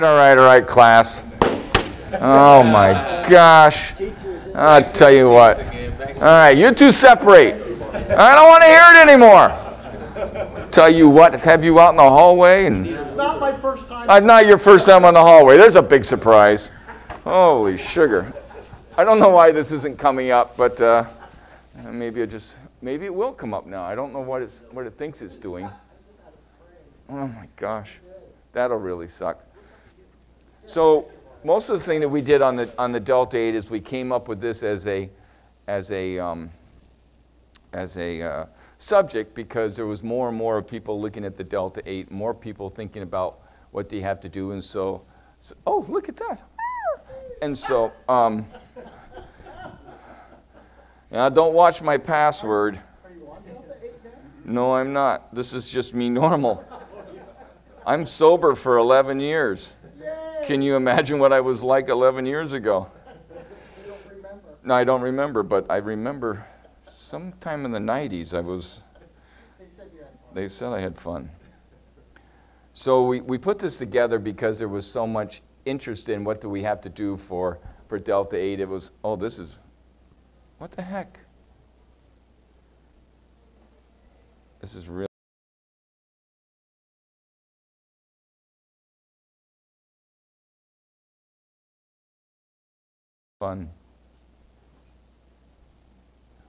right, all right, all right, class. Oh my gosh. I'll tell you what. All right, you two separate. I don't want to hear it anymore. Tell you what, have you out in the hallway and It's not my first time. uh, not your first time on the hallway. There's a big surprise. Holy sugar. I don't know why this isn't coming up, but uh, maybe it just maybe it will come up now. I don't know what it's what it thinks it's doing. Oh my gosh, that'll really suck. So most of the thing that we did on the on the Delta 8 is we came up with this as a as a um, as a uh, subject because there was more and more of people looking at the Delta 8, more people thinking about what they have to do, and so, so oh look at that, and so um, now don't watch my password. No, I'm not. This is just me normal. I'm sober for 11 years. Can you imagine what I was like 11 years ago? No, I don't remember, but I remember sometime in the 90s I was, they said they said I had fun. So we, we put this together because there was so much interest in what do we have to do for, for Delta 8. It was, oh, this is, what the heck? This is real. Fun.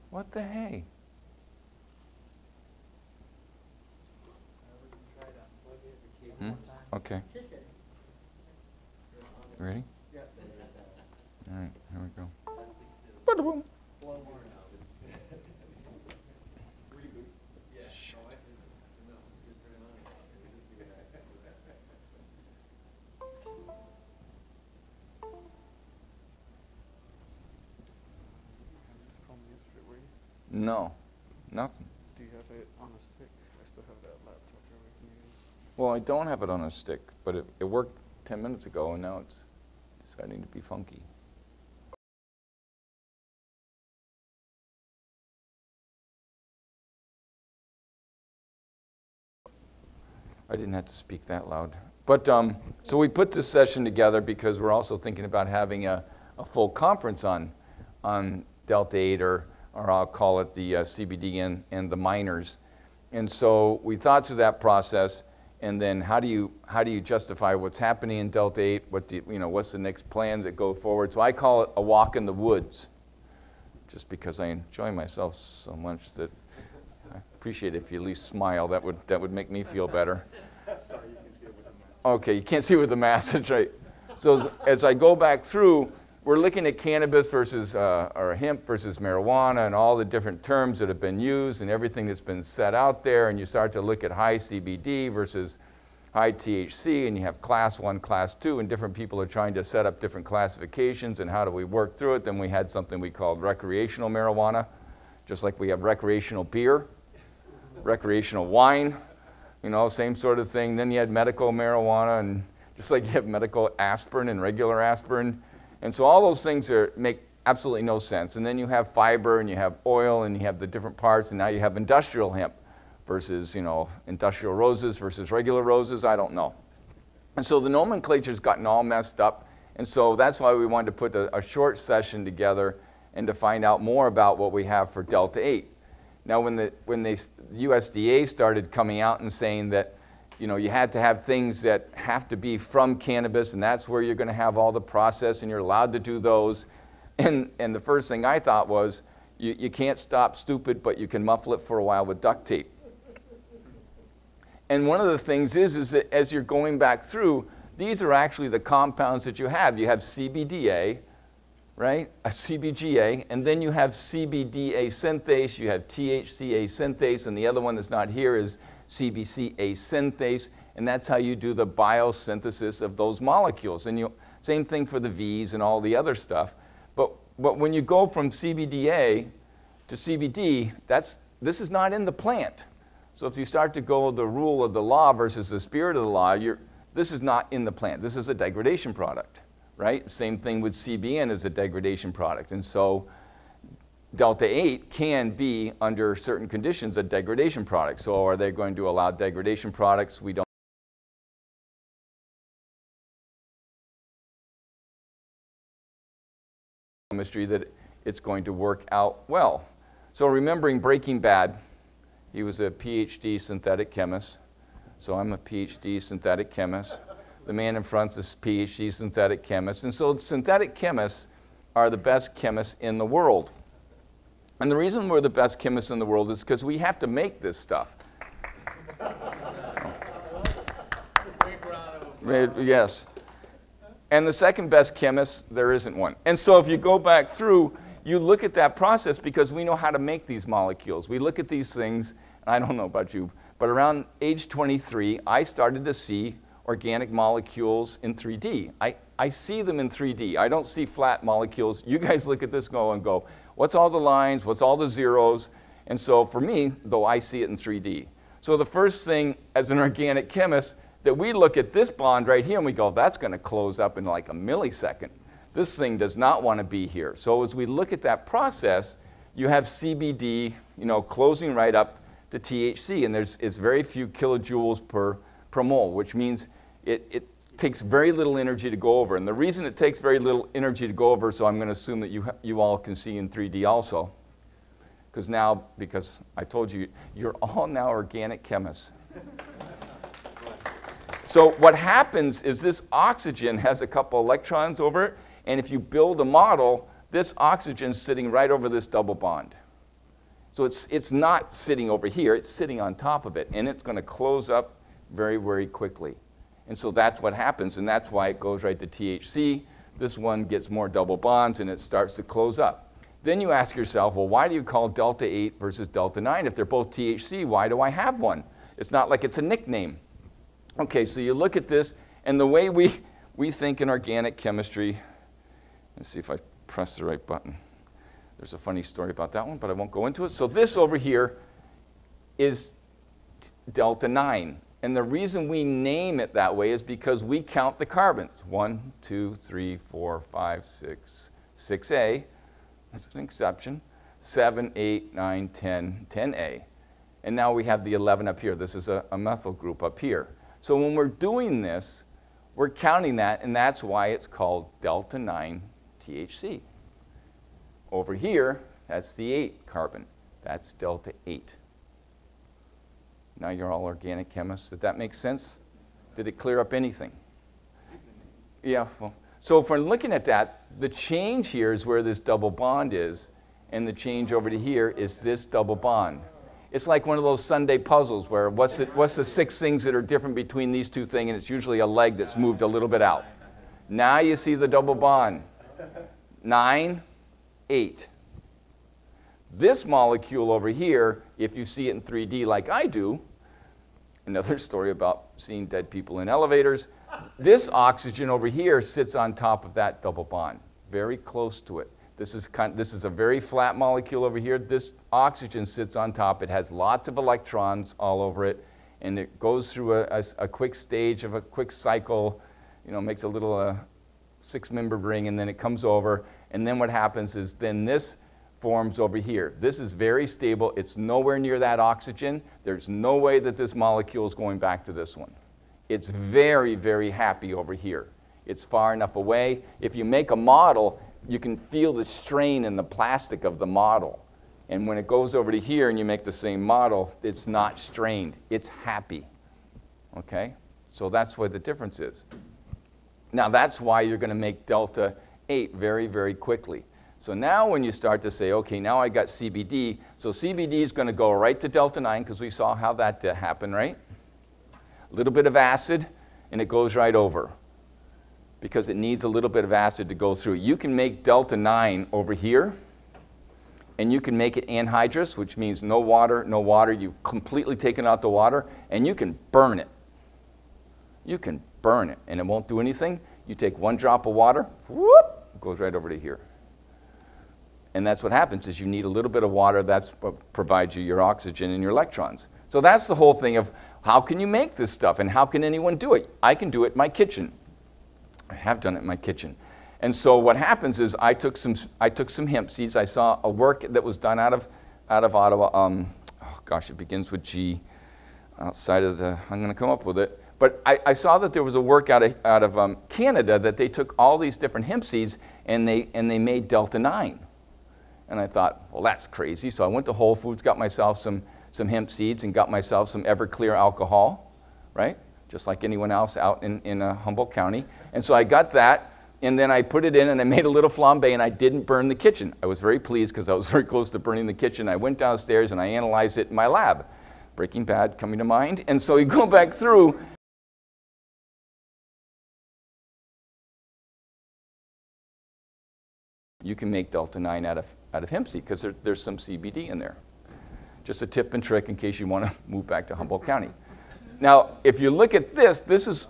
What the hey? Hmm? Okay. Ready? All right, here we go. No, nothing. Do you have it on a stick? I still have that laptop here we can use. Well, I don't have it on a stick, but it, it worked 10 minutes ago and now it's deciding to be funky. I didn't have to speak that loud. But um, so we put this session together because we're also thinking about having a, a full conference on, on Delta 8, or, or I'll call it the uh, CBD and, and the minors. And so we thought through that process, and then how do you, how do you justify what's happening in Delta 8? What do you, you know, what's the next plans that go forward? So I call it a walk in the woods, just because I enjoy myself so much that I appreciate if you at least smile. That would, that would make me feel better. Sorry, you can see it with the mask. okay, you can't see with the mask, that's right. So as, as I go back through, we're looking at cannabis versus, uh, or hemp versus marijuana and all the different terms that have been used and everything that's been set out there. And you start to look at high CBD versus high THC, and you have class one, class two, and different people are trying to set up different classifications and how do we work through it. Then we had something we called recreational marijuana, just like we have recreational beer, recreational wine, you know, same sort of thing. Then you had medical marijuana, and just like you have medical aspirin and regular aspirin. And so all those things are, make absolutely no sense. And then you have fiber, and you have oil, and you have the different parts, and now you have industrial hemp versus, you know, industrial roses versus regular roses. I don't know. And so the nomenclature's gotten all messed up. And so that's why we wanted to put a, a short session together and to find out more about what we have for Delta 8. Now, when the, when they, USDA started coming out and saying that, you know, you had to have things that have to be from cannabis, and that's where you're going to have all the process, and you're allowed to do those. And, and the first thing I thought was, you, you can't stop stupid, but you can muffle it for a while with duct tape. And one of the things is, is that as you're going back through, these are actually the compounds that you have. You have CBDA, right? A CBGA, and then you have CBDA synthase, you have THCA synthase, and the other one that's not here is CBCA synthase, and that's how you do the biosynthesis of those molecules. And you, same thing for the V's and all the other stuff. But, but when you go from CBDA to CBD, that's, this is not in the plant. So if you start to go the rule of the law versus the spirit of the law, you're, this is not in the plant. This is a degradation product right? Same thing with CBN as a degradation product. And so delta 8 can be, under certain conditions, a degradation product. So are they going to allow degradation products? We don't chemistry that it's going to work out well. So remembering Breaking Bad, he was a PhD synthetic chemist. So I'm a PhD synthetic chemist. The man in front is PhD synthetic chemist. And so synthetic chemists are the best chemists in the world. And the reason we're the best chemists in the world is because we have to make this stuff. yes. And the second best chemist, there isn't one. And so if you go back through, you look at that process because we know how to make these molecules. We look at these things, and I don't know about you, but around age 23, I started to see organic molecules in 3D. I, I see them in 3D. I don't see flat molecules. You guys look at this go and go, what's all the lines? What's all the zeros? And so for me, though, I see it in 3D. So the first thing as an organic chemist that we look at this bond right here and we go, that's going to close up in like a millisecond. This thing does not want to be here. So as we look at that process, you have CBD, you know, closing right up to THC, and there's it's very few kilojoules per, per mole, which means it, it takes very little energy to go over. And the reason it takes very little energy to go over, so I'm going to assume that you, you all can see in 3D also, because now, because I told you, you're all now organic chemists. so what happens is this oxygen has a couple electrons over it, and if you build a model, this oxygen's sitting right over this double bond. So it's, it's not sitting over here, it's sitting on top of it, and it's going to close up very, very quickly. And so that's what happens, and that's why it goes right to THC. This one gets more double bonds, and it starts to close up. Then you ask yourself, well, why do you call delta 8 versus delta 9? If they're both THC, why do I have one? It's not like it's a nickname. Okay, so you look at this, and the way we, we think in organic chemistry, Let's see if I press the right button. There's a funny story about that one, but I won't go into it. So this over here is delta 9. And the reason we name it that way is because we count the carbons. 1, 2, 3, 4, 5, 6, 6A. That's an exception. 7, 8, 9, 10, 10A. And now we have the 11 up here. This is a, a methyl group up here. So when we're doing this, we're counting that, and that's why it's called delta 9 THC. Over here, that's the 8 carbon. That's delta 8. Now you're all organic chemists. Did that make sense? Did it clear up anything? Yeah. Well, so if we're looking at that, the change here is where this double bond is, and the change over to here is this double bond. It's like one of those Sunday puzzles where what's the, what's the six things that are different between these two things, and it's usually a leg that's moved a little bit out. Now you see the double bond. 9, 8. This molecule over here, if you see it in 3D like I do, another story about seeing dead people in elevators, this oxygen over here sits on top of that double bond, very close to it. This is, kind, this is a very flat molecule over here. This oxygen sits on top. It has lots of electrons all over it, and it goes through a, a, a quick stage of a quick cycle, you know, makes a little uh, six-membered ring, and then it comes over, and then what happens is then this forms over here. This is very stable. It's nowhere near that oxygen. There's no way that this molecule is going back to this one. It's very, very happy over here. It's far enough away. If you make a model, you can feel the strain in the plastic of the model. And when it goes over to here and you make the same model, it's not strained. It's happy. Okay? So that's what the difference is. Now that's why you're going to make delta 8 very, very quickly. So now when you start to say, okay, now I got CBD, so CBD is going to go right to delta 9 because we saw how that uh, happened, right? A little bit of acid and it goes right over because it needs a little bit of acid to go through. You can make delta 9 over here and you can make it anhydrous, which means no water, no water. You've completely taken out the water and you can burn it. You can burn it and it won't do anything. You take one drop of water, whoop, goes right over to here. And that's what happens is you need a little bit of water. That's what provides you your oxygen and your electrons. So that's the whole thing of how can you make this stuff and how can anyone do it? I can do it in my kitchen. I have done it in my kitchen. And so what happens is I took some, I took some hemp seeds. I saw a work that was done out of, out of Ottawa. Um, oh gosh, it begins with G. Outside of the, I'm going to come up with it. But I, I saw that there was a work out of, out of um, Canada that they took all these different hemp seeds and they, and they made Delta 9. And I thought, well, that's crazy. So I went to Whole Foods, got myself some, some hemp seeds, and got myself some Everclear alcohol, right? Just like anyone else out in, in uh, Humboldt County. And so I got that, and then I put it in and I made a little flambe, and I didn't burn the kitchen. I was very pleased because I was very close to burning the kitchen. I went downstairs and I analyzed it in my lab. Breaking Bad coming to mind. And so you go back through, you can make Delta 9 out of, out of hemp seed because there, there's some CBD in there. Just a tip and trick in case you want to move back to Humboldt County. Now, if you look at this, this is,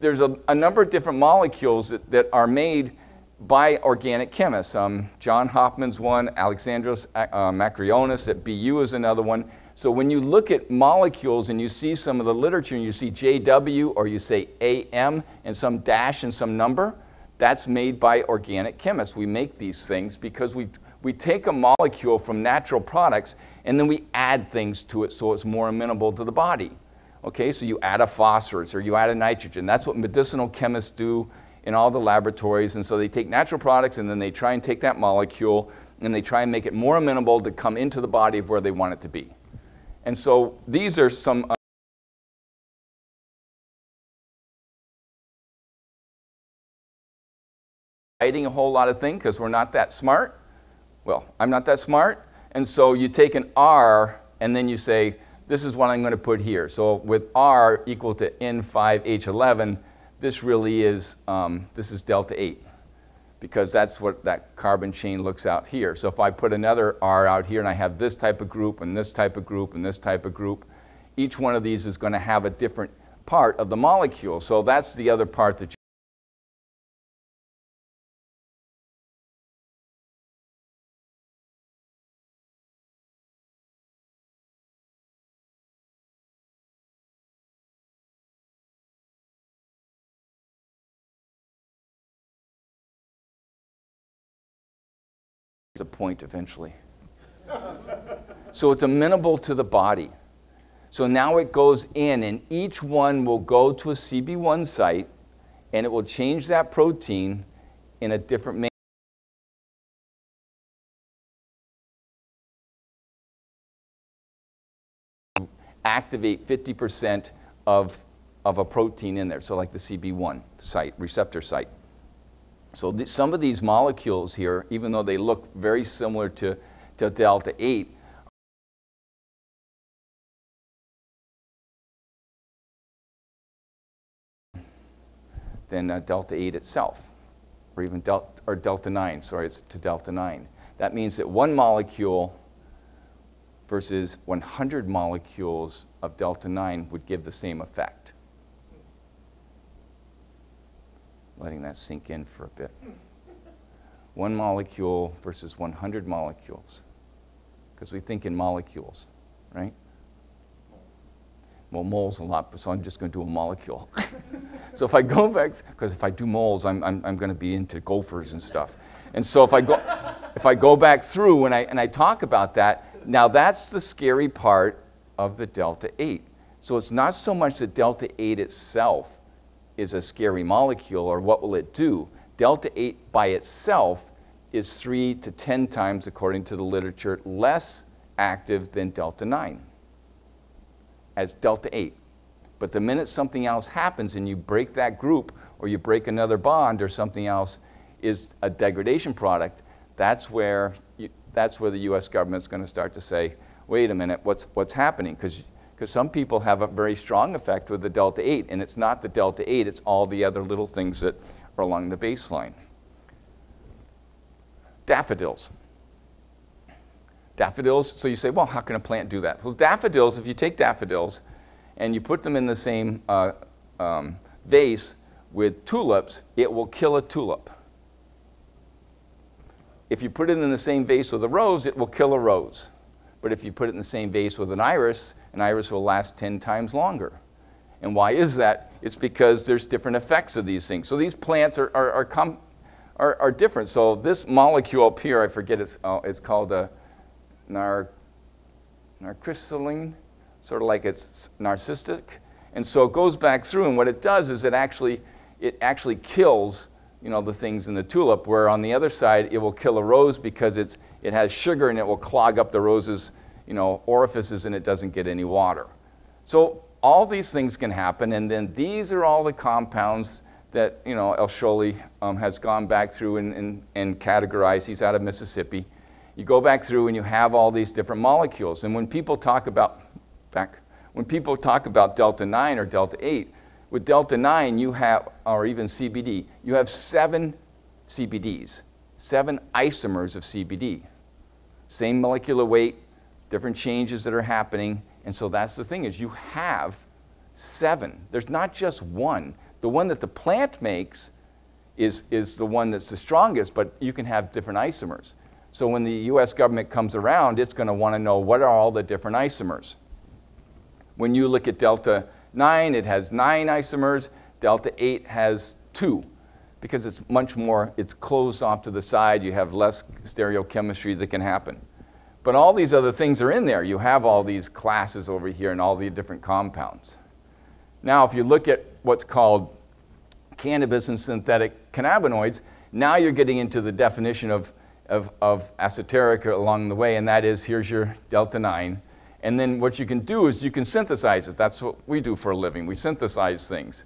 there's a, a number of different molecules that, that are made by organic chemists. Um, John Huffman's one, Alexandros uh, Makriyannis at BU is another one. So when you look at molecules and you see some of the literature and you see JW or you say AM and some dash and some number, that's made by organic chemists. We make these things because we, we take a molecule from natural products and then we add things to it so it's more amenable to the body. Okay, so you add a phosphorus or you add a nitrogen. That's what medicinal chemists do in all the laboratories. And so they take natural products and then they try and take that molecule and they try and make it more amenable to come into the body of where they want it to be. And so these are some. Uh, hiding a whole lot of things because we're not that smart. Well, I'm not that smart. And so you take an R and then you say, this is what I'm going to put here. So with R equal to N5H11, this really is, um, this is delta 8 because that's what that carbon chain looks out here. So if I put another R out here and I have this type of group and this type of group and this type of group, each one of these is going to have a different part of the molecule. So that's the other part that a point eventually. so it's amenable to the body. So now it goes in, and each one will go to a CB1 site, and it will change that protein in a different manner. Activate 50% of, of a protein in there, so like the CB1 site, receptor site. So th some of these molecules here, even though they look very similar to, to delta 8, than uh, delta 8 itself, or even delta, or delta 9, sorry, it's to delta 9. That means that one molecule versus 100 molecules of delta 9 would give the same effect. Letting that sink in for a bit. One molecule versus 100 molecules. Because we think in molecules, right? Well, moles a lot, so I'm just going to do a molecule. so if I go back, because if I do moles, I'm, I'm, I'm going to be into gophers and stuff. And so if I go, if I go back through and I, and I talk about that, now that's the scary part of the delta 8. So it's not so much the delta 8 itself is a scary molecule or what will it do? Delta 8 by itself is 3 to 10 times, according to the literature, less active than delta 9 as delta 8. But the minute something else happens and you break that group or you break another bond or something else is a degradation product, that's where, you, that's where the US government's going to start to say, wait a minute, what's, what's happening? Because because some people have a very strong effect with the delta 8, and it's not the delta 8, it's all the other little things that are along the baseline. Daffodils. Daffodils, so you say, well, how can a plant do that? Well, daffodils, if you take daffodils and you put them in the same uh, um, vase with tulips, it will kill a tulip. If you put it in the same vase with a rose, it will kill a rose. But if you put it in the same vase with an iris, an iris will last 10 times longer. And why is that? It's because there's different effects of these things. So these plants are, are, are, are, are different. So this molecule up here, I forget it's, uh, it's called a nar, narcissaline, sort of like it's narcissistic. And so it goes back through, and what it does is it actually, it actually kills you know, the things in the tulip, where on the other side it will kill a rose because it's, it has sugar and it will clog up the rose's you know, orifices and it doesn't get any water. So all these things can happen, and then these are all the compounds that you know, ElSohly um, has gone back through and, and, and categorized. He's out of Mississippi. You go back through and you have all these different molecules. And when people talk about, back, when people talk about delta 9 or delta 8, with delta 9 you have, or even CBD, you have seven CBDs, seven isomers of CBD. Same molecular weight, different changes that are happening. And so that's the thing is you have seven. There's not just one. The one that the plant makes is, is the one that's the strongest, but you can have different isomers. So when the US government comes around, it's going to want to know what are all the different isomers. When you look at delta 9, it has nine isomers. Delta 8 has two because it's much more, it's closed off to the side. You have less stereochemistry that can happen. But all these other things are in there. You have all these classes over here and all the different compounds. Now, if you look at what's called cannabis and synthetic cannabinoids, now you're getting into the definition of, of, of esoterica along the way, and that is here's your delta 9. And then what you can do is you can synthesize it. That's what we do for a living. We synthesize things.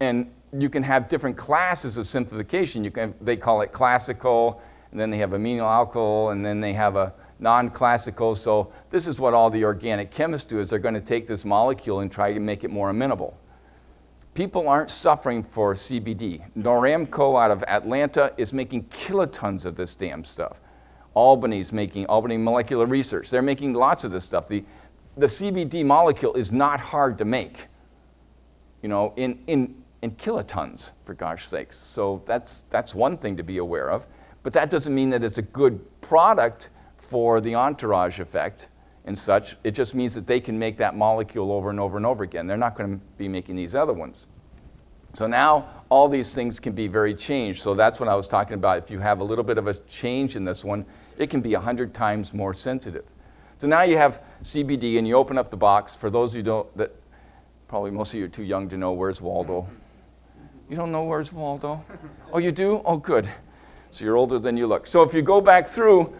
And you can have different classes of simplification. You can, they call it classical, and then they have amino alkyl, and then they have a non-classical. So this is what all the organic chemists do is they're going to take this molecule and try to make it more amenable. People aren't suffering for CBD. Noramco out of Atlanta is making kilotons of this damn stuff. Albany's making, Albany Molecular Research, they're making lots of this stuff. The, the CBD molecule is not hard to make, you know, in, in, in kilotons, for gosh sakes. So that's, that's one thing to be aware of. But that doesn't mean that it's a good product for the entourage effect and such. It just means that they can make that molecule over and over and over again. They're not going to be making these other ones. So now all these things can be very changed. So that's what I was talking about. If you have a little bit of a change in this one, it can be 100 times more sensitive. So now you have CBD and you open up the box. For those who don't, that probably most of you are too young to know where's Waldo. You don't know where's Waldo? Oh, you do? Oh, good. So you're older than you look. So if you go back through,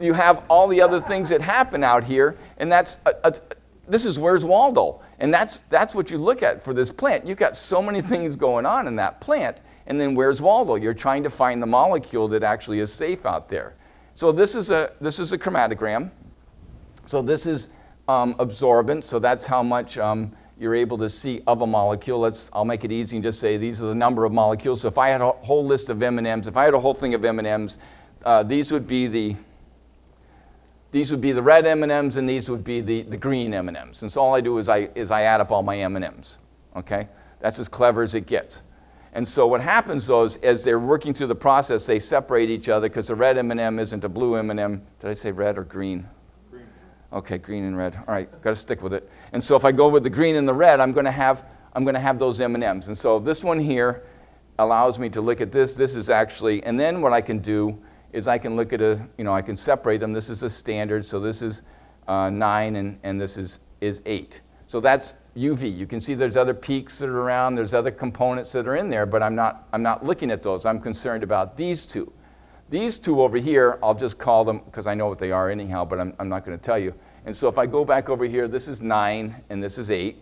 you have all the other things that happen out here, and that's a, a, this is where's Waldo, and that's that's what you look at for this plant. You've got so many things going on in that plant, and then where's Waldo? You're trying to find the molecule that actually is safe out there. So this is a this is a chromatogram. So this is um, absorbance. So that's how much um, you're able to see of a molecule. Let's, I'll make it easy and just say these are the number of molecules. So if I had a whole list of M&Ms, if I had a whole thing of M&Ms, uh, these would be the these would be the red M&Ms and these would be the, the green M&Ms. And so all I do is I, is I add up all my M&Ms, okay? That's as clever as it gets. And so what happens though is as they're working through the process, they separate each other because the red M&M isn't a blue M&M. Did I say red or green? Okay, green and red. All right, got to stick with it. And so if I go with the green and the red, I'm going to have, I'm going to have those M&Ms. And so this one here allows me to look at this. This is actually, and then what I can do is I can look at a, you know, I can separate them. This is a standard, so this is uh, 9 and, and this is, is 8. So that's UV. You can see there's other peaks that are around, there's other components that are in there, but I'm not, I'm not looking at those. I'm concerned about these two. These two over here, I'll just call them, because I know what they are anyhow, but I'm, I'm not going to tell you. And so if I go back over here, this is 9 and this is 8.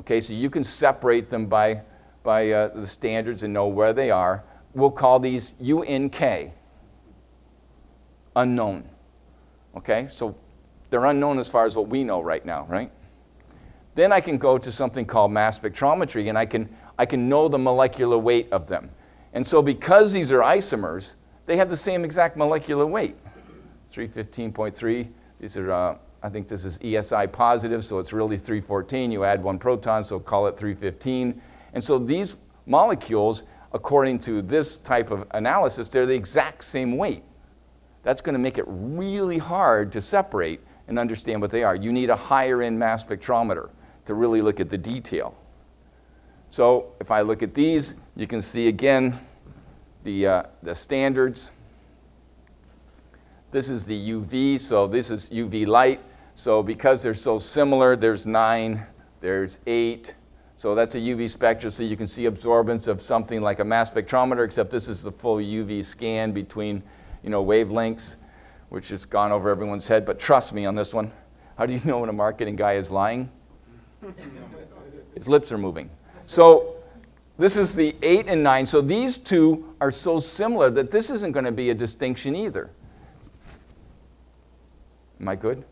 Okay, so you can separate them by, by uh, the standards and know where they are. We'll call these UNK unknown. Okay? So they're unknown as far as what we know right now, right? Then I can go to something called mass spectrometry and I can, I can know the molecular weight of them. And so because these are isomers, they have the same exact molecular weight. 315.3, these are, uh, I think this is ESI positive, so it's really 314. You add one proton, so call it 315. And so these molecules, according to this type of analysis, they're the exact same weight that's going to make it really hard to separate and understand what they are. You need a higher end mass spectrometer to really look at the detail. So if I look at these, you can see again the, uh, the standards. This is the UV, so this is UV light. So because they're so similar, there's 9, there's 8, So that's a UV spectrum, so you can see absorbance of something like a mass spectrometer, except this is the full UV scan between, you know, wavelengths, which has gone over everyone's head. But trust me on this one. How do you know when a marketing guy is lying? His lips are moving. So this is the 8 and 9. So these two are so similar that this isn't going to be a distinction either. Am I good?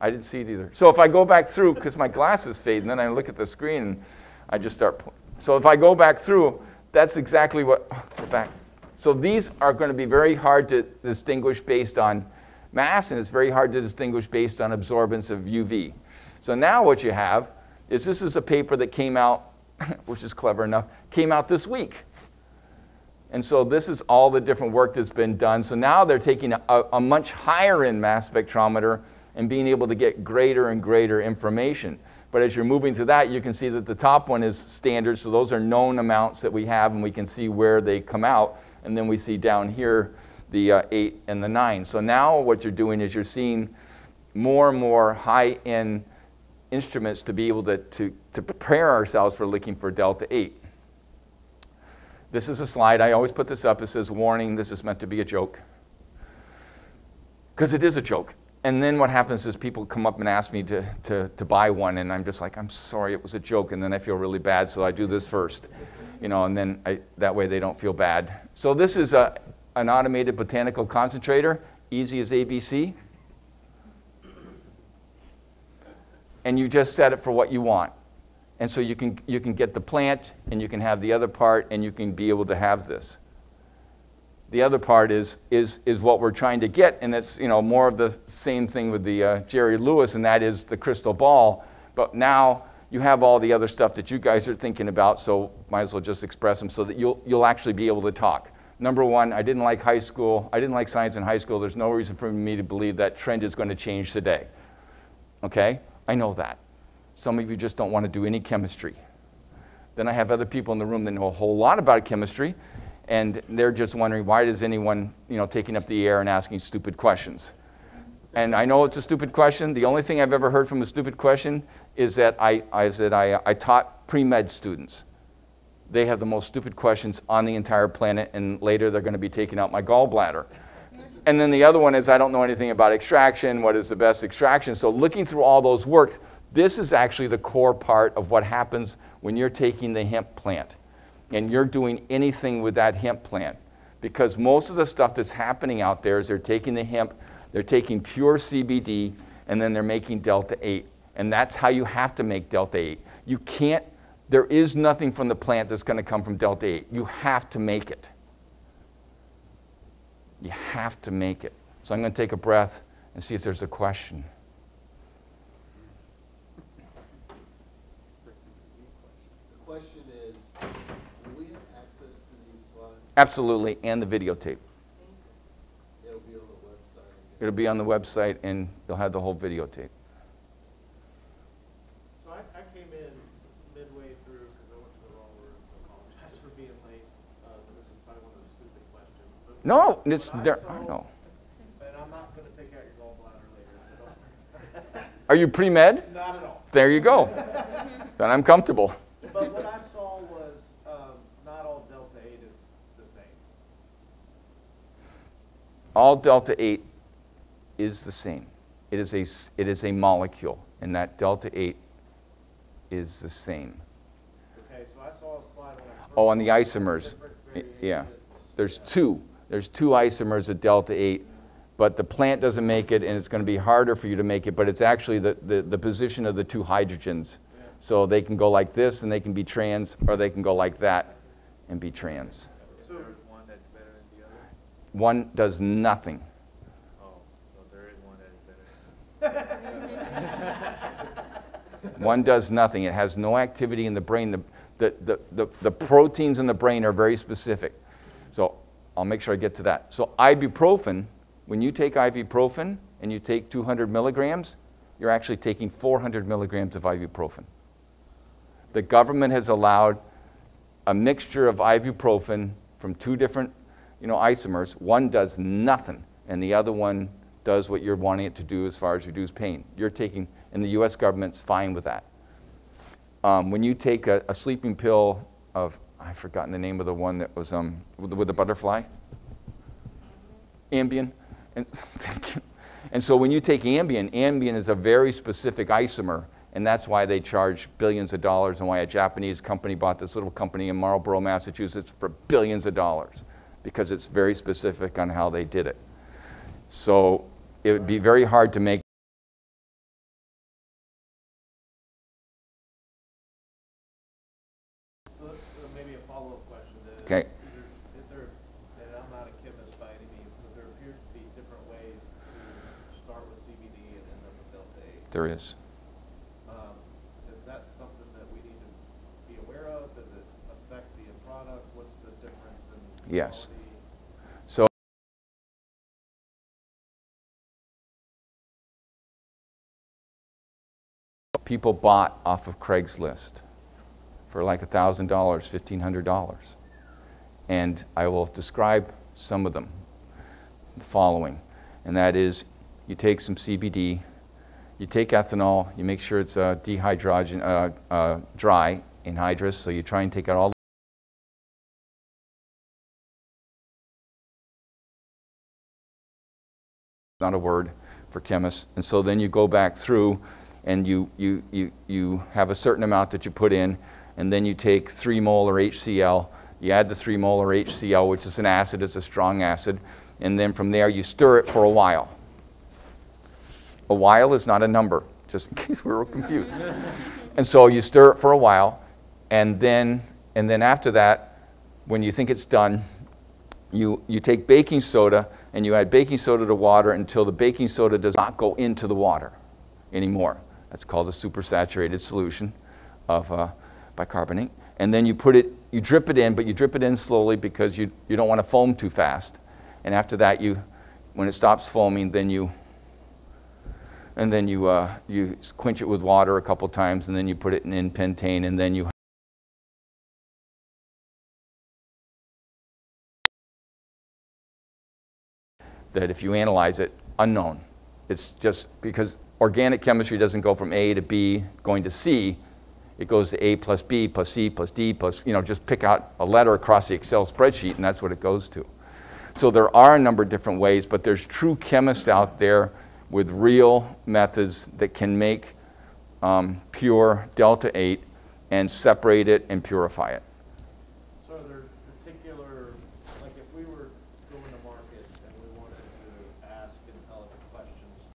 I didn't see it either. So if I go back through, because my glasses fade, and then I look at the screen and I just start. So if I go back through, that's exactly what. Oh, go back. So these are going to be very hard to distinguish based on mass, and it's very hard to distinguish based on absorbance of UV. So now what you have is this is a paper that came out, which is clever enough, came out this week. And so this is all the different work that's been done. So now they're taking a, a much higher end mass spectrometer and being able to get greater and greater information. But as you're moving to that, you can see that the top one is standard. So those are known amounts that we have, and we can see where they come out. And then we see down here the uh, 8 and the 9. So now what you're doing is you're seeing more and more high end instruments to be able to, to, to prepare ourselves for looking for delta 8. This is a slide. I always put this up. It says, warning, this is meant to be a joke. Because it is a joke. And then what happens is people come up and ask me to, to, to buy one, and I'm just like, I'm sorry, it was a joke. And then I feel really bad, so I do this first. You know, and then I, that way they don't feel bad. So this is a, an automated botanical concentrator, easy as ABC. And you just set it for what you want. And so you can, you can get the plant and you can have the other part and you can be able to have this. The other part is, is, is what we're trying to get, and it's you know, more of the same thing with the uh, Jerry Lewis, and that is the crystal ball. But now you have all the other stuff that you guys are thinking about, so might as well just express them so that you'll, you'll actually be able to talk. Number one, I didn't like high school. I didn't like science in high school. There's no reason for me to believe that trend is going to change today. Okay? I know that. Some of you just don't want to do any chemistry. Then I have other people in the room that know a whole lot about chemistry, and they're just wondering why does anyone, you know, taking up the air and asking stupid questions. And I know it's a stupid question. The only thing I've ever heard from a stupid question is that I, I, that I, I taught pre-med students. They have the most stupid questions on the entire planet, and later they're going to be taking out my gallbladder. And then the other one is I don't know anything about extraction. What is the best extraction? So looking through all those works, this is actually the core part of what happens when you're taking the hemp plant and you're doing anything with that hemp plant. Because most of the stuff that's happening out there is they're taking the hemp, they're taking pure CBD, and then they're making Delta 8. And that's how you have to make Delta 8. You can't, there is nothing from the plant that's going to come from Delta 8. You have to make it. You have to make it. So I'm going to take a breath and see if there's a question. The question is, will we have access to these slides? Absolutely, and the videotape. It'll be on the website. It'll be on the website, and you'll have the whole videotape. So I, I came in midway through because I went to the wrong room. so I apologize for being late. Uh, but this is probably one of those stupid questions. But- No, it's but there. I saw- know. And I'm not going to take out your it's, there So don't, Are you pre med? not at all. There you go. then I'm comfortable. But what I saw was um, not all delta 8 is the same. All delta 8 is the same. It is a, it is a molecule, and that delta 8 is the same. Okay, so I saw a slide on. Oh, on the isomers. Yeah. There's two. There's two isomers of delta 8, but the plant doesn't make it, and it's going to be harder for you to make it, but it's actually the, the, the position of the two hydrogens. So they can go like this, and they can be trans, or they can go like that and be trans. So, one that's better than the other? One does nothing. Oh, so there is one that is better. One does nothing. It has no activity in the brain. The, the, the, the, the proteins in the brain are very specific. So I'll make sure I get to that. So ibuprofen, when you take ibuprofen and you take 200 milligrams, you're actually taking 400 milligrams of ibuprofen. The government has allowed a mixture of ibuprofen from two different you know, isomers. One does nothing, and the other one does what you're wanting it to do as far as reduce pain. You're taking, and the US government's fine with that. um, when you take a, a sleeping pill of, I've forgotten the name of the one that was um, with, the- with the butterfly? Ambien. And. And so when you take Ambien, Ambien is a very specific isomer, and that's why they charge billions of dollars and why a Japanese company bought this little company in Marlborough, Massachusetts for billions of dollars, because it's very specific on how they did it. So it would be very hard to make eight. There is. Um, Is that something that we need to be aware of? Does it affect the product? What's the difference in Yes. quality? So people bought off of Craigslist for like $1,000, $1,500. And I will describe some of them, the following. And that is, you take some CBD, you take ethanol, you make sure it's uh, dehydrogen, uh, uh, dry, anhydrous, so you try and take out all not a word for chemists. And so then you go back through and you, you, you, you have a certain amount that you put in, and then you take three molar HCl, you add the three molar HCl, which is an acid, it's a strong acid, and then from there you stir it for a while. A while is not a number, just in case we were confused. and so you stir it for a while, and then, and then after that, when you think it's done, you, you take baking soda and you add baking soda to water until the baking soda does not go into the water anymore. That's called a supersaturated solution of uh, bicarbonate. And then you put it, you drip it in, but you drip it in slowly because you, you don't want to foam too fast. And after that, you, when it stops foaming, then you, and then you, uh, you quench it with water a couple times, and then you put it in pentane, and then you that if you analyze it, unknown. It's just because organic chemistry doesn't go from A to B going to C. It goes to A plus B plus C plus D plus, you know, just pick out a letter across the Excel spreadsheet and that's what it goes to. So there are a number of different ways, but there's true chemists out there with real methods that can make um, pure delta 8 and separate it and purify it. So are there particular, like if we were going to market and we wanted to ask intelligent questions,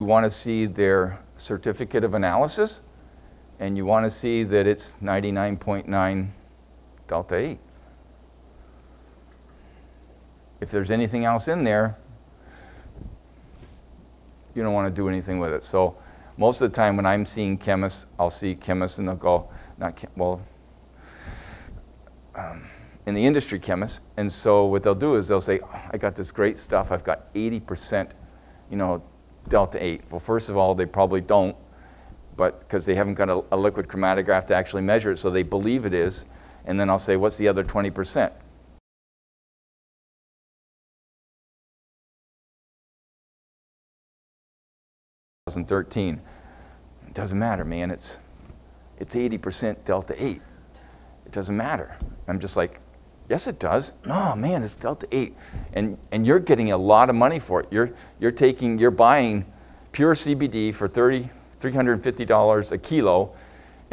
You want to see their certificate of analysis, and you want to see that it's 99.9 delta 8. If there's anything else in there, you don't want to do anything with it. So most of the time when I'm seeing chemists, I'll see chemists and they'll go, not well, um, in the industry chemists. And so what they'll do is they'll say, oh, I got this great stuff. I've got 80%, you know, delta 8. Well, first of all, they probably don't, but because they haven't got a, a liquid chromatograph to actually measure it, so they believe it is. And then I'll say, what's the other 20%? Thousand thirteen. It doesn't matter, man. It's it's 80% delta 8. It doesn't matter. I'm just like, yes, it does. No, man, it's delta 8. And, and you're getting a lot of money for it. You're, you're taking, you're buying pure CBD for 30, $350 a kilo,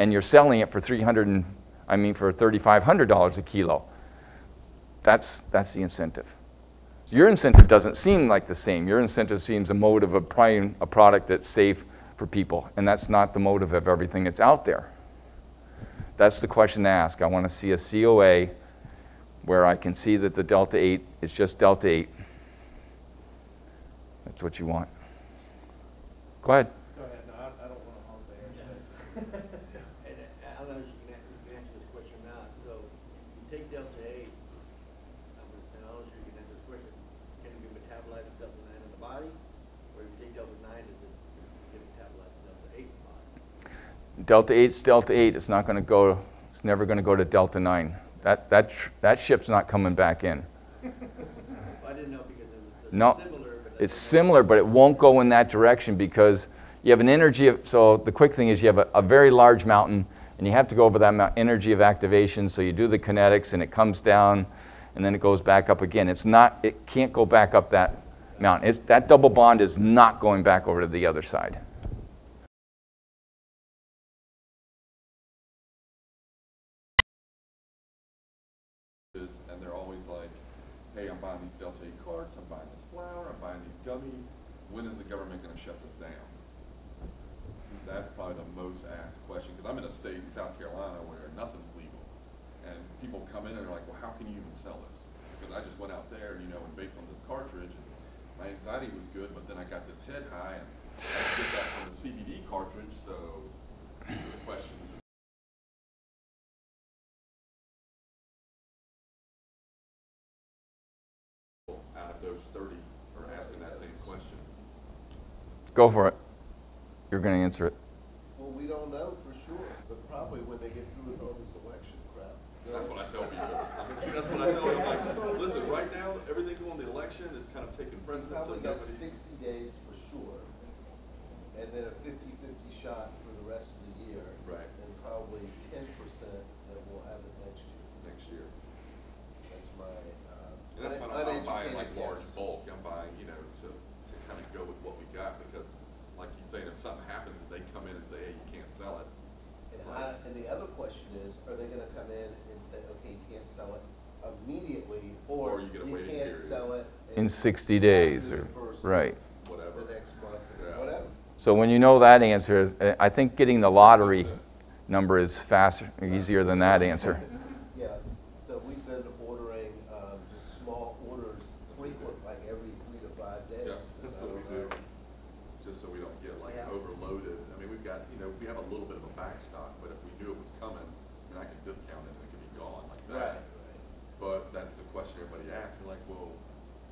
and you're selling it for 300 and, I mean, for $3,500 a kilo. That's, that's the incentive. Your incentive doesn't seem like the same. Your incentive seems a motive of buying a product that's safe for people, and that's not the motive of everything that's out there. That's the question to ask. I want to see a COA where I can see that the delta 8 is just delta 8. That's what you want. Go ahead. go ahead, no, I, I don't wanna hog the airspace. And uh, I don't know if you can answer, you can answer this question or not, so you take delta eight, I'm, and I'm not sure you can answer this question, can it be metabolized to delta nine in the body? Or if you take delta nine, does it get metabolized to delta eight in the body? Delta 8 is delta 8. It's not going to go, it's never going to go to delta 9. That, that, that ship's not coming back in. I didn't know because it was No. similar, but It's similar, but it won't go in that direction because you have an energy of, so the quick thing is you have a, a very large mountain and you have to go over that energy of activation. So you do the kinetics and it comes down and then it goes back up again. It's not, it can't go back up that mountain. It's, that double bond is not going back over to the other side. is, and they're always like, hey, I'm buying these Delta 8 cards, I'm buying this flour, I'm buying these gummies. When is the government gonna shut this down? That's probably the most asked question, because I'm in a state in South Carolina where nothing's legal. And people come in and they're like, well, how can you even sell this? Because I just went out there, you know, and baked on this cartridge, and my anxiety was good, but then I got this head high, and I get that from the CBD cartridge, so questions. Out of those are asking that same question. Go for it. You're going to answer it. Well, we don't know for sure, but probably when they get through with all this election crap. they'll- That's what I tell people. Honestly, That's what I tell them, like, listen, right now, everything going the election is kind of taking We've precedence probably of got nobody. sixty days for sure, and then a 50-50 shot for the rest of the year. Right. And probably ten percent that we'll have it next year. next year. That's my, uh. And that's why un- I'm not buying like uneducated large guess. bulk, I'm buying, you know, to, to kind of go with what we got, because like he's saying, if something happens, and they come in and say, hey, you can't sell it. And It's I, like, and the other question is, are they gonna come in and say, okay, you can't sell it immediately, or Or you get a you waiting can't period. sell it In 60 days or, after the right. whatever. The next month, Yeah. or whatever. So when you know that answer, I think getting the lottery number is faster, easier than that answer. Yeah, so we've been ordering, um, just small orders frequent, like every three to five days. Yes, that's I what we don't do, know. just so we don't get like Yeah. overloaded. I mean, we've got, you know, we have a little bit of a backstock, but if we knew it was coming, I mean, I could discount it and it could be gone like Right, that. But that's the question everybody asks, we're like, well,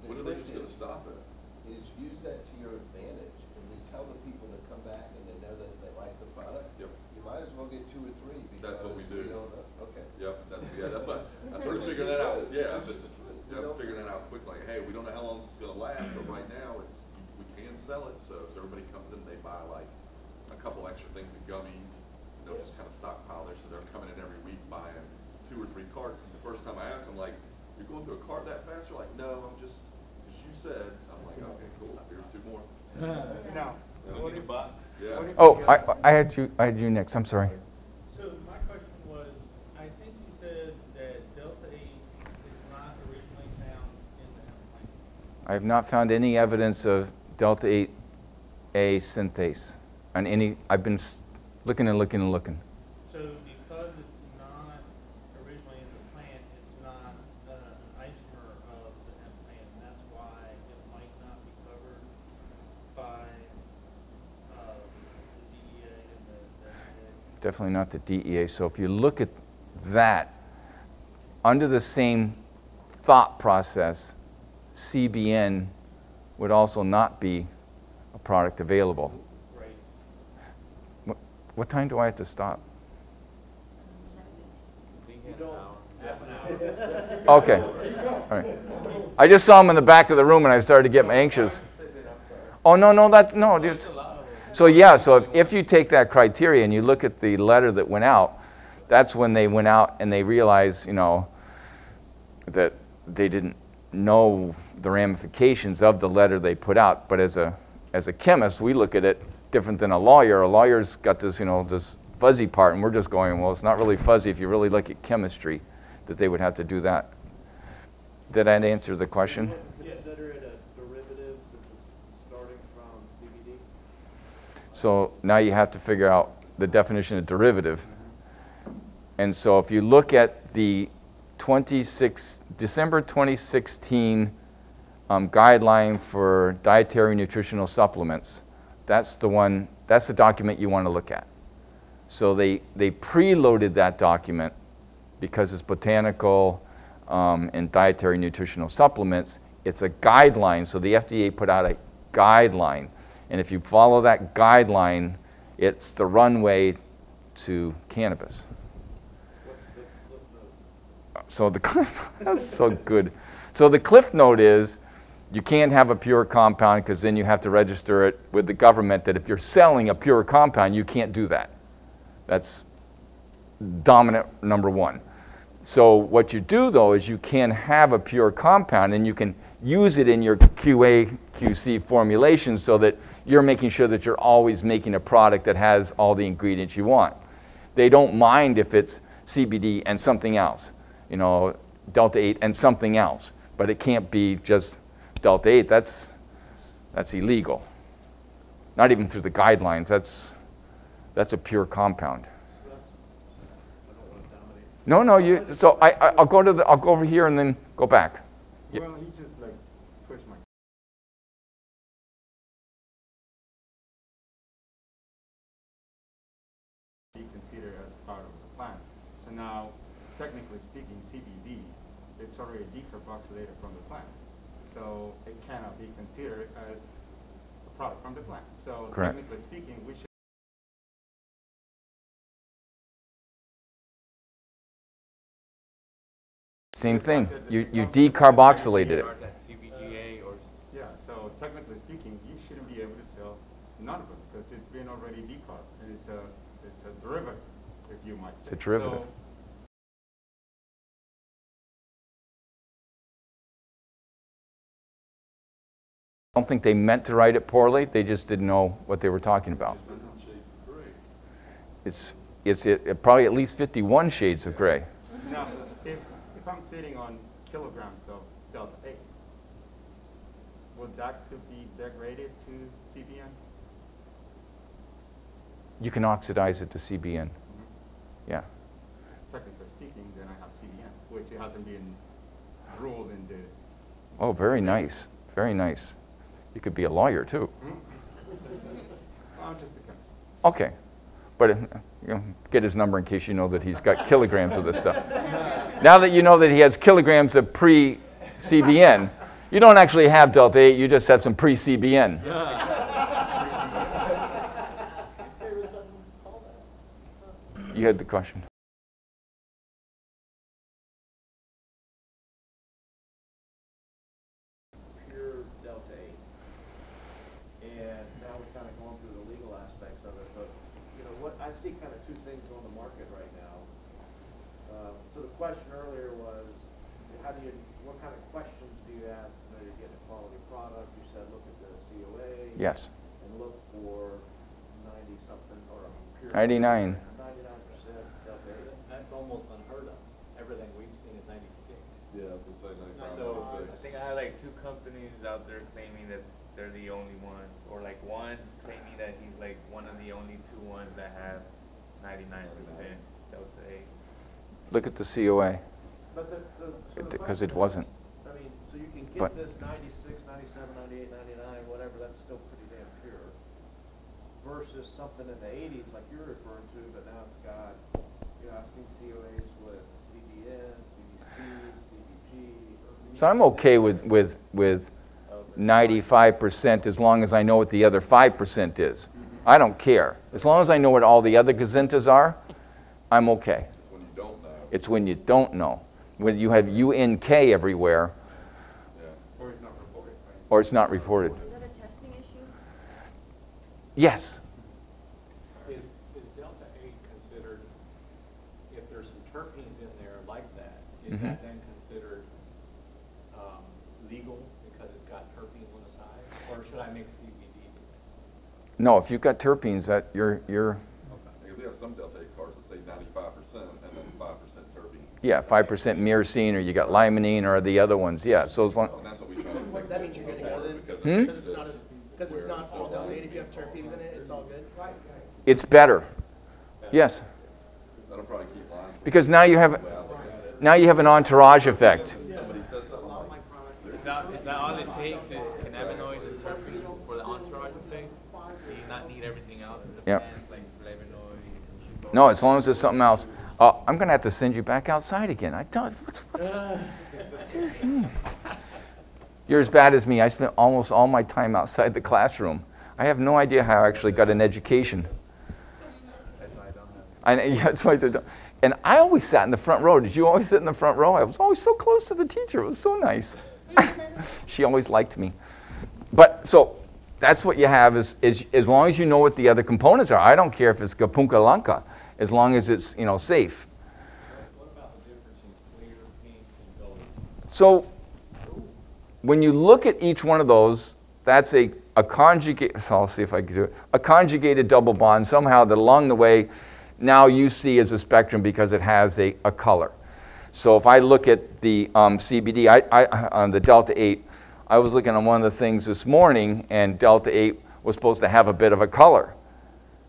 The when are they trick just gonna is- stop it? is use that to your advantage, and we tell the people that come back and they know that they like the product. Yep. You might as well get two or three, because That's what we we do. don't know, okay. Yep, that's, yeah, that's what, that's sort of Which is figuring the that out, truth. yeah, Which just, is the truth. We yeah, don't- figuring that out quick, like, hey, we don't know how long this is gonna last, but right now, it's, we can sell it, so if everybody comes in, they buy like a couple extra things of gummies, they'll just kinda stockpile there, so they're coming in every week buying two or three carts, and the first time I asked them, like, you're going through a cart that fast? They're like, no, I'm just, as you said, I'm like, okay, cool, here's two more. Now, what if, Yeah. Oh, I, I had you, I had you next, I'm sorry. So my question was, I think you said that Delta eight is not originally found in the hemp plant. I have not found any evidence of delta 8A synthase on any, I've been looking and looking and looking. So because it's not originally in the plant, it's not uh, an isomer of the hemp plant, and that's why it might not be covered by uh, the DEA and the FDA. Definitely not the DEA. So if you look at that, under the same thought process, CBN would also not be a product available. Right. What, what time do I have to stop? Okay. All right. I just saw him in the back of the room and I started to get anxious. Oh, no, no, that's, no, dude. So, yeah, so if, if you take that criteria and you look at the letter that went out, that's when they went out and they realized, you know, that they didn't know the ramifications of the letter they put out. But as a, as a chemist, we look at it different than a lawyer. A lawyer's got this, you know, this fuzzy part, and we're just going, well, it's not really fuzzy if you really look at chemistry, that they would have to do that. Did that answer the question? Consider it a derivative since it's starting from CBD? So now you have to figure out the definition of derivative. And so if you look at the 26, December 2016 um, guideline for dietary nutritional supplements, that's the one, that's the document you want to look at. So they, they preloaded that document because it's botanical um, and dietary nutritional supplements. It's a guideline, so the FDA put out a guideline. And if you follow that guideline, it's the runway to cannabis. So the that's so good. So the cliff note is You can't have a pure compound because then you have to register it with the government that if you're selling a pure compound, you can't do that. That's dominant number one. So what you do though is you can have a pure compound and you can use it in your QA, QC formulation so that you're making sure that you're always making a product that has all the ingredients you want. They don't mind if it's CBD and something else, you know, Delta 8 and something else, but it can't be just Delta 8. That's, that's illegal. Not even through the guidelines, that's, that's a pure compound. No, no, you, so I, I- I'll go to the, I'll go over here and then go back. Well, he just like pushed my. Be considered as part of the plan. So now, technically speaking, CBD, it's already decarboxylated from the plant. So it cannot be considered as a product from the plant. So Correct. technically speaking, we should Same thing, uh, you, you decarboxylated it. That CBGA or Yeah, so technically speaking, you shouldn't be able to sell none of it because it's been already decarb and it's a, it's a derivative, if you might say. It's a derivative. So don't think they meant to write it poorly, they just didn't know what they were talking about. Just different shades of gray. It's, it's it- probably at least 51 shades of gray. Now, if, if I'm sitting on kilograms of delta eight, would that could be degraded to CBN? You can oxidize it to CBN, mm-hmm. yeah. Technically speaking, then I have CBN, which hasn't been ruled in this. Oh, very nice, very nice. You could be a lawyer too. I'm just a chemist. Okay, but you know, get his number in case you know that he's got kilograms of this stuff. Now that you know that he has kilograms of pre-CBN, you don't actually have delta 8, you just have some pre-CBN. You had the question. pure delta eight. And now we're kind of going through the legal aspects of it, but, you know, what, I see kind of two things on the market right now. Uh, So the question earlier was, how do you, what kind of questions do you ask in order to get a quality product? You said, look at the COA. Yes. And look for ninety-something, or pure. 99. Ninety-nine percent delta. That's almost unheard of. Everything we've seen is ninety-six. Yeah, I was ninety-five, So uh, I think I have like two companies out there claiming that they're the only ones, or like one claiming that he's like one of the only two ones that have ninety-nine percent delta eight. Look at the COA, But the, the. so because it wasn't. I mean, so you can But- this 96, 97, 98, 99, whatever, that's still pretty damn pure. Versus something in the eighties like you're referring to, but now it's got, you know, I've seen COAs with CBN, CBC, CBG. So I'm okay with, with, with 95% as long as I know what the other 5% is. Mm-hmm. I don't care. As long as I know what all the other gazintas are, I'm okay. It's when you don't know, It's when you don't know. When you have UNK everywhere, yeah. Or it's not reported, or it's not reported. Is that a testing issue? Yes. Is, is delta eight considered, if there's some terpenes in there like that, is that then considered, um, legal because it's got terpenes on the side? Or should I mix CBD? No, if you've got terpenes, that you're, you're, Like, we have some delta eight cards that say ninety-five percent and then five percent terpene. yeah, 5% myrcene, or you got limonene, or the other ones, yeah. So as long, And that's what we try to stick. That means you're good to go then? because Hmm? it Because it's not, fits because it's not all delta eight, if you have terpenes in it, it's all good? it's better. Yes, That'll probably keep lines. because now you have, Well, look at it. Now you have an entourage effect. Somebody says something like, Is that, is that all it takes is cannabinoids terpenes for the entourage effect? Do you not need everything else in the Yep. plants, like flavonoids? No, as long as there's something else. Uh, I'm going to have to send you back outside again. I don't. What's, what's, You're as bad as me. I spent almost all my time outside the classroom. I have no idea how I actually got an education. That's why I don't have. I, yeah, that's why I said, and I always sat in the front row. Did you always sit in the front row? I was always so close to the teacher. It was so nice. she always liked me. But so that's what you have is, is as long as you know what the other components are. I don't care if it's Kapunka Lanka, as long as it's you know safe. So when you look at each one of those, that's a, a conjugate, so I'll see if I can do it, a conjugated double bond somehow that along the way now you see as a spectrum because it has a, a color. So if I look at the um, CBD, I, I, on the delta 8, I was looking on one of the things this morning and delta 8 was supposed to have a bit of a color.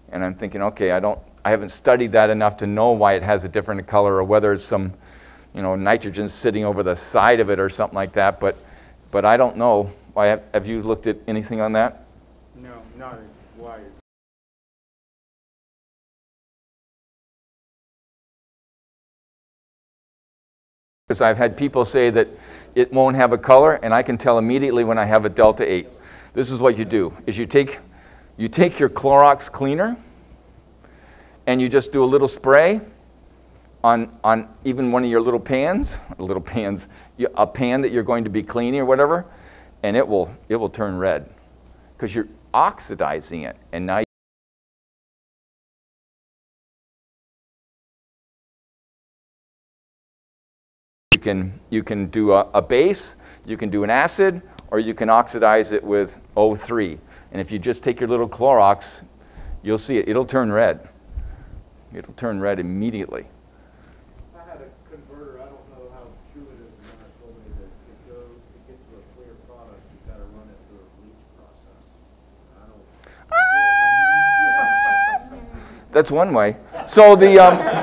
And I'm thinking, okay, I don't, I haven't studied that enough to know why it has a different color or whether it's some, you know, nitrogen sitting over the side of it or something like that. But, but I don't know. Why have, have you looked at anything on that? No, not Because I've had people say that it won't have a color, and I can tell immediately when I have a Delta 8. This is what you do, is you take, you take your Clorox cleaner, and you just do a little spray on, on even one of your little pans, a little pans, a pan that you're going to be cleaning or whatever, and it will, it will turn red. Because you're oxidizing it, and now can, you can do a, a base, you can do an acid, or you can oxidize it with O3. And if you just take your little Clorox, you'll see it. It'll turn red. It'll turn red immediately. I had a converter, I don't know how true it is, the guy told me that to go, to get to a clear product, you gotta run it through a bleach process. I don't. That's one way. So the, um,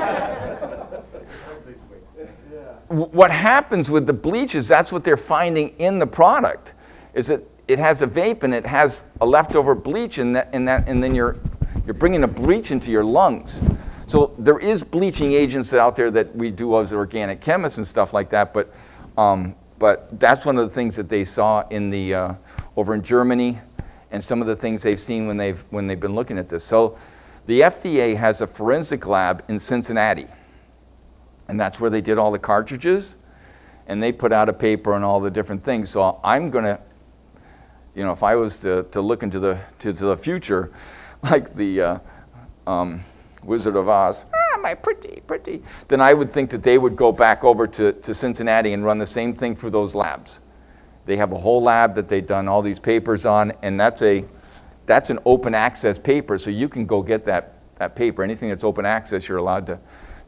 what happens with the bleach is that's what they're finding in the product, is that it has a vape and it has a leftover bleach in that, in that and then you're, you're bringing the bleach into your lungs. So there is bleaching agents out there that we do as organic chemists and stuff like that, but, um, but that's one of the things that they saw in the, uh, over in Germany and some of the things they've seen when they've, when they've been looking at this. So the FDA has a forensic lab in Cincinnati. And that's where they did all the cartridges. And they put out a paper on all the different things. So I'm going to, you know, if I was to, to look into the, to, to the future, like the uh, um, Wizard of Oz, ah, my pretty, pretty, then I would think that they would go back over to, to Cincinnati and run the same thing for those labs. They have a whole lab that they've done all these papers on, and that's a that's an open access paper, so you can go get that, that paper. Anything that's open access, you're allowed to,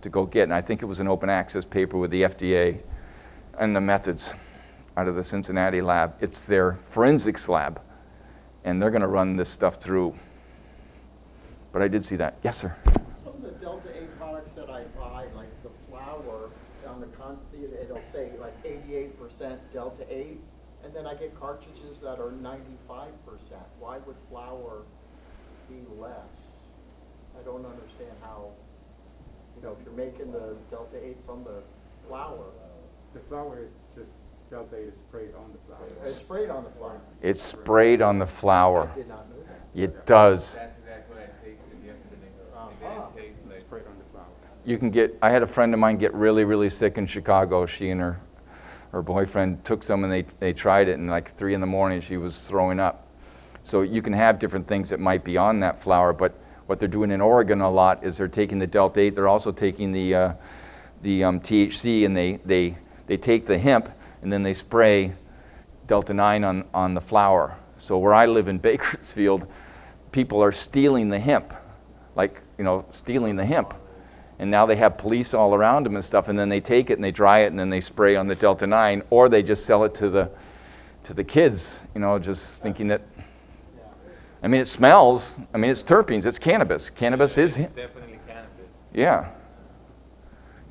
to go get. And I think it was an open access paper with the FDA and the methods out of the Cincinnati lab. It's their forensics lab, and they're going to run this stuff through. But I did see that. Yes, sir. Some of the Delta eight products that I buy, like the flower, on the con, it'll say like eighty-eight percent Delta eight, and then I get cartridges that are ninety-five percent. Why would flower be less? I don't understand how, you know, if you're making the Delta eight from the flower, The flower is just Delta eight is sprayed on the flower. it's sprayed on the flower. It's sprayed on the flower. I did not know that. It does. That's exactly what I tasted yesterday. Uh-huh. It didn't taste It's like. sprayed on the flower. You can get, I had a friend of mine get really, really sick in Chicago. She and her, her boyfriend took some and they, they tried it, and like three in the morning, she was throwing up. So you can have different things that might be on that flower, but what they're doing in Oregon a lot is they're taking the Delta 8, they're also taking the, uh, the um, THC, and they, they, they take the hemp and then they spray Delta 9 on, on the flower. So where I live in Bakersfield, people are stealing the hemp, like, you know, stealing the hemp. And now they have police all around them and stuff, and then they take it and they dry it and then they spray on the Delta 9, or they just sell it to the, to the kids, you know, just thinking that, I mean, it smells, I mean, it's terpenes, it's cannabis. Cannabis is, It's definitely cannabis. yeah.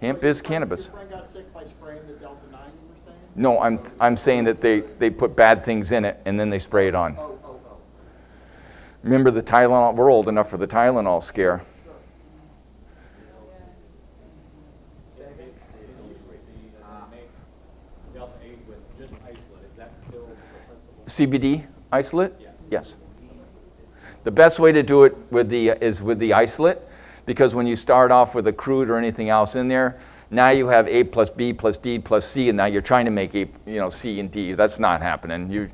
Hemp is cannabis. Your friend got sick by spraying the Delta nine, you were saying? No, I'm, I'm saying that they, they put bad things in it and then they spray it on. Oh, oh, oh. Remember the Tylenol, we're old enough for the Tylenol scare. Uh, make Delta eight with just isolate, is that still the principle? CBD isolate? Yeah. Yes. The best way to do it with the, is with the isolate, because when you start off with a crude or anything else in there, now you have A plus B plus D plus C, and now you're trying to make A, you know, C and D. That's not happening. You,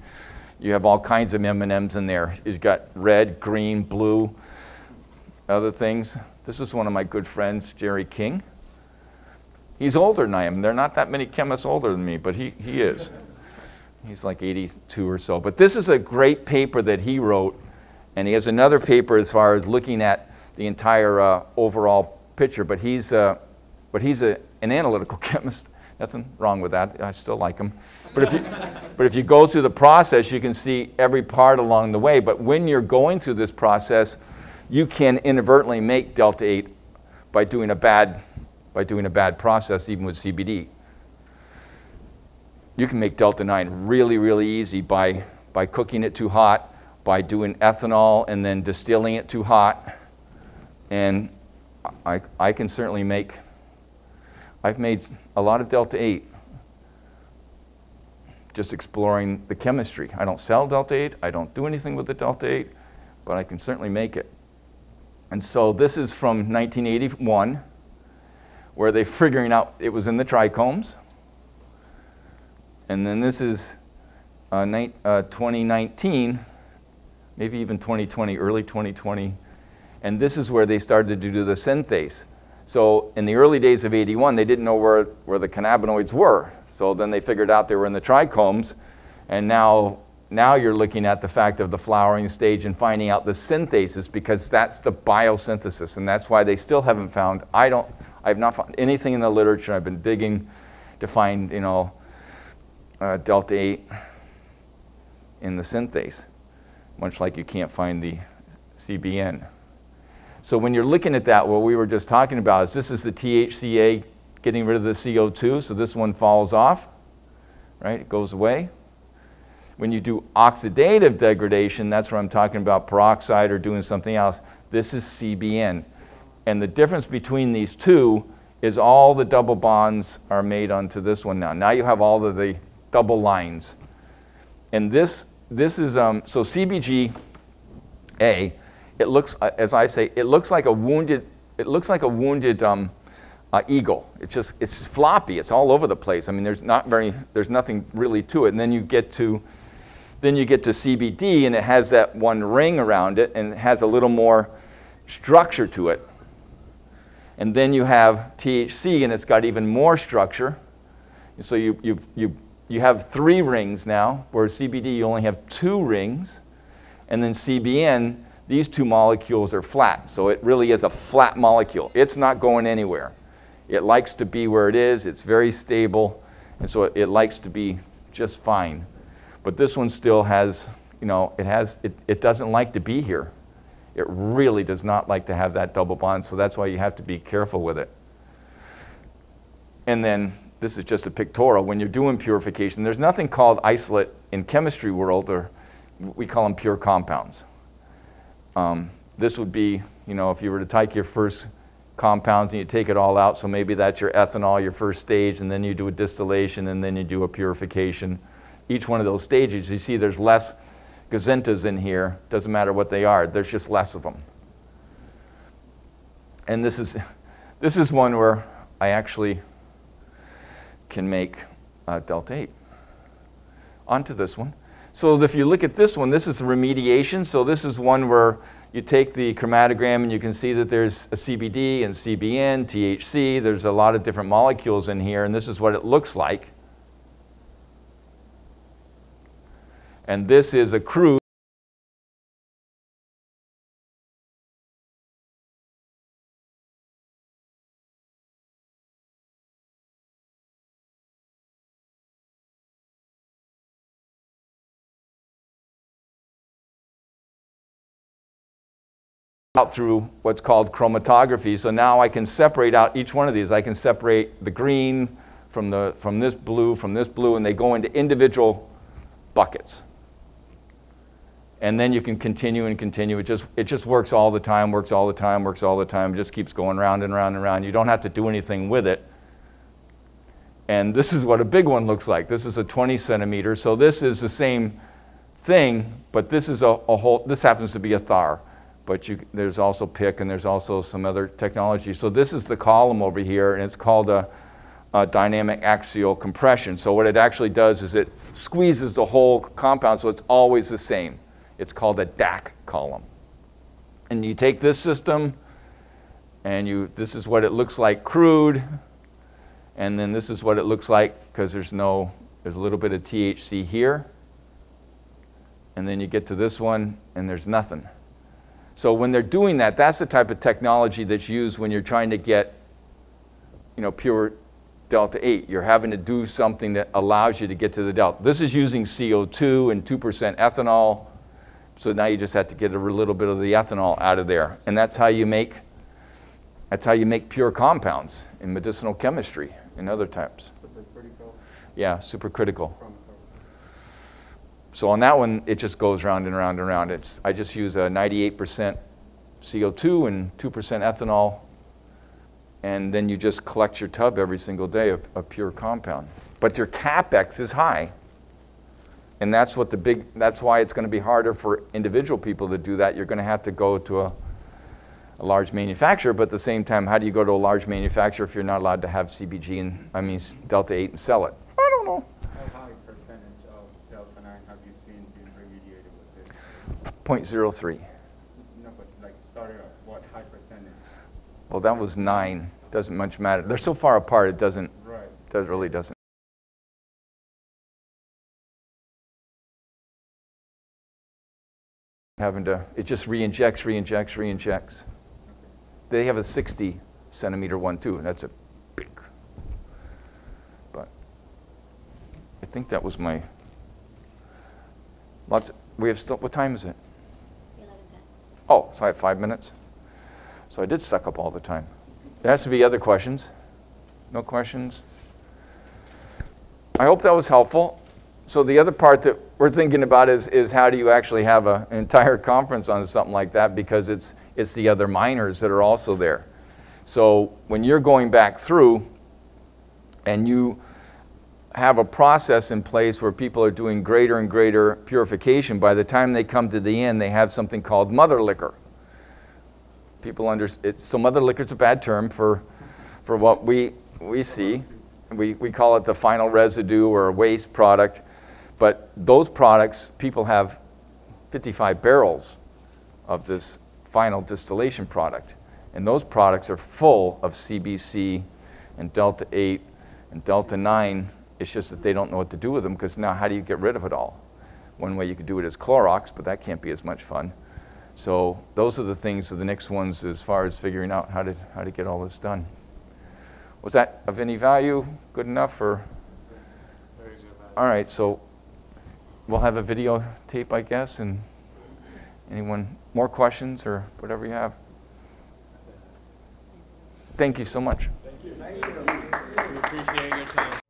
you have all kinds of M&Ms in there. You've got red, green, blue, other things. This is one of my good friends, Jerry King. He's older than I am. There are not that many chemists older than me, but he, he is. He's like 82 or so. But this is a great paper that he wrote, and he has another paper as far as looking at the entire uh, overall picture. But he's, uh, but he's a, an analytical chemist. Nothing wrong with that. I still like him. But if, you, but if you go through the process, you can see every part along the way. But when you're going through this process, you can inadvertently make delta 8 by doing a bad, by doing a bad process, even with CBD you can make Delta 9 really, really easy by, by cooking it too hot, by doing ethanol and then distilling it too hot. And I, I can certainly make, I've made a lot of Delta 8 just exploring the chemistry. I don't sell Delta 8, I don't do anything with the Delta 8, but I can certainly make it. And so this is from 1981, where they're figuring out it was in the trichomes. And then this is uh, uh, 2019, maybe even 2020, early 2020. And this is where they started to do the synthase. So in the early days of 81, they didn't know where, where the cannabinoids were. So then they figured out they were in the trichomes. And now, now you're looking at the fact of the flowering stage and finding out the synthases because that's the biosynthesis. And that's why they still haven't found, I don't, I have not found anything in the literature. I've been digging to find, you know, uh, delta 8 in the synthase, much like you can't find the CBN. So when you're looking at that, what we were just talking about is this is the THCA getting rid of the CO2, so this one falls off, right? It goes away. When you do oxidative degradation, that's where I'm talking about peroxide or doing something else. This is CBN. And the difference between these two is all the double bonds are made onto this one now. Now you have all of the double lines. And this, this is, um, so CBG A, it looks, uh, as I say, it looks like a wounded, it looks like a wounded um, uh, eagle. It's just, it's just floppy. It's all over the place. I mean, there's not very, there's nothing really to it. And then you get to, then you get to CBD and it has that one ring around it and it has a little more structure to it. And then you have THC and it's got even more structure. So you, you, you you have three rings now, where CBD you only have two rings. And then CBN, these two molecules are flat. So it really is a flat molecule. It's not going anywhere. It likes to be where it is. It's very stable. And so it, it likes to be just fine. But this one still has, you know, it has, it, it doesn't like to be here. It really does not like to have that double bond. So that's why you have to be careful with it. And then this is just a pictorial, when you're doing purification, there's nothing called isolate in chemistry world, or we call them pure compounds. Um, this would be, you know, if you were to take your first compounds and you take it all out, so maybe that's your ethanol, your first stage, and then you do a distillation, and then you do a purification. Each one of those stages, you see there's less gazintas in here, doesn't matter what they are, there's just less of them. And this is, this is one where I actually can make uh, delta 8. Onto this one. So if you look at this one, this is remediation. So this is one where you take the chromatogram and you can see that there's a CBD and CBN, THC. There's a lot of different molecules in here, and this is what it looks like. And this is a crude. Out through what's called chromatography. So now I can separate out each one of these. I can separate the green from, the, from this blue, from this blue, and they go into individual buckets. And then you can continue and continue. It just, it just works all the time, works all the time, works all the time. It just keeps going round and round and round. You don't have to do anything with it. And this is what a big one looks like. This is a 20 centimeter. So this is the same thing, but this is a, a whole, this happens to be a Thar but you, there's also PIC and there's also some other technology. So this is the column over here, and it's called a, uh, dynamic axial compression. So what it actually does is it squeezes the whole compound so it's always the same. It's called a DAC column. And you take this system, and you, this is what it looks like crude, and then this is what it looks like because there's no, there's a little bit of THC here. And then you get to this one, and there's nothing. So when they're doing that, that's the type of technology that's used when you're trying to get, you know, pure delta 8. You're having to do something that allows you to get to the delta. This is using CO2 and 2% ethanol. So now you just have to get a little bit of the ethanol out of there. And that's how you make that's how you make pure compounds in medicinal chemistry and other types. Supercritical Yeah, supercritical. from, So on that one, it just goes round and round and round. It's, I just use a 98% CO2 and 2% ethanol, and then you just collect your tub every single day of, of pure compound. But your capex is high. And that's what the big, that's why it's going to be harder for individual people to do that. You're going to have to go to a, a large manufacturer, but at the same time, how do you go to a large manufacturer if you're not allowed to have CBG and, I mean, Delta 8 and sell it? I don't know. how high percentage of delta nine have you seen being remediated with this? 0.03. No, but like started at what high percentage? Well, that was nine. Doesn't much matter. They're so far apart, it doesn't, Right. does really doesn't. Having to, it just re-injects, re-injects, re-injects. They have a 60 centimeter one too, and that's a big. But I think that was my, lots, we have still, what time is it? Oh, so I have five minutes? So I did suck up all the time. There has to be other questions. No questions? I hope that was helpful. So the other part that we're thinking about is, is how do you actually have a, an entire conference on something like that because it's, it's the other minors that are also there. So when you're going back through and you have a process in place where people are doing greater and greater purification, by the time they come to the end, they have something called mother liquor. People under, it, so mother liquor is a bad term for, for what we, we see. We, we call it the final residue or waste product. But those products, people have 55 barrels of this final distillation product. And those products are full of CBC and Delta 8 and Delta 9. It's just that they don't know what to do with them because now how do you get rid of it all? One way you could do it is Clorox, but that can't be as much fun. So those are the things, so the next ones as far as figuring out how to, how to get all this done. Was that of any value? Good enough or? All right, so we'll have a videotape, I guess, and anyone, more questions or whatever you have? Thank you so much. We appreciate your time.